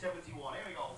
71. Here we go.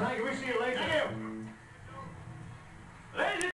Thank you. We see you later. Thank you.